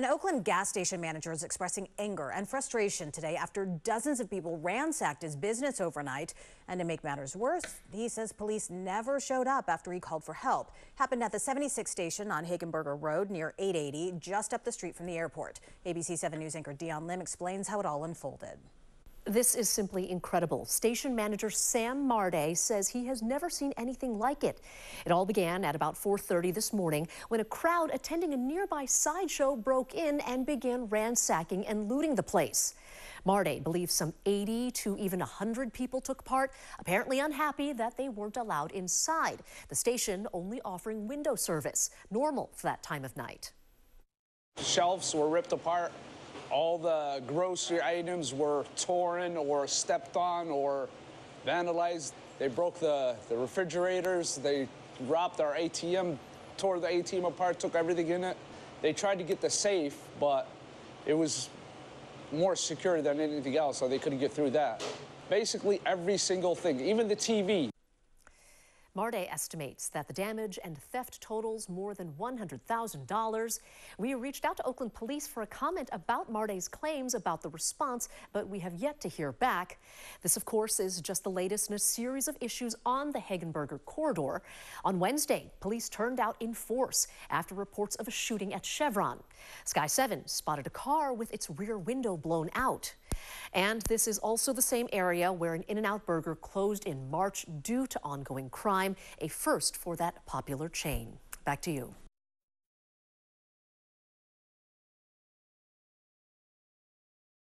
An Oakland gas station manager is expressing anger and frustration today after dozens of people ransacked his business overnight. And to make matters worse, he says police never showed up after he called for help. Happened at the 76 station on Hegenberger Road near 880, just up the street from the airport. ABC 7 News anchor Dion Lim explains how it all unfolded. This is simply incredible. Station manager Sam Marday says he has never seen anything like it. It all began at about 4.30 this morning when a crowd attending a nearby sideshow broke in and began ransacking and looting the place. Marday believes some 80 to even 100 people took part, apparently unhappy that they weren't allowed inside. The station only offering window service, normal for that time of night. Shelves were ripped apart all the grocery items were torn or stepped on or vandalized. They broke the, the refrigerators. They robbed our ATM, tore the ATM apart, took everything in it. They tried to get the safe, but it was more secure than anything else, so they couldn't get through that. Basically, every single thing, even the TV. Marday estimates that the damage and theft totals more than $100,000. We reached out to Oakland police for a comment about Marday's claims about the response, but we have yet to hear back. This, of course, is just the latest in a series of issues on the Hegenberger corridor. On Wednesday, police turned out in force after reports of a shooting at Chevron. Sky 7 spotted a car with its rear window blown out. And this is also the same area where an In-N-Out burger closed in March due to ongoing crime, a first for that popular chain. Back to you.